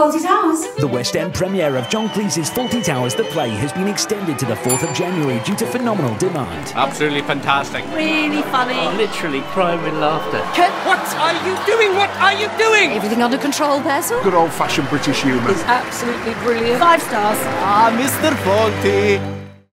Fawlty Towers. The West End premiere of John Cleese's Fawlty Towers The Play has been extended to the 4th of January due to phenomenal demand. Absolutely fantastic. Really funny. Oh, literally crying with laughter. What are you doing? What are you doing? Everything under control, Basil. Good old fashioned British humour. It's absolutely brilliant. Five stars. Ah, Mr. Fawlty.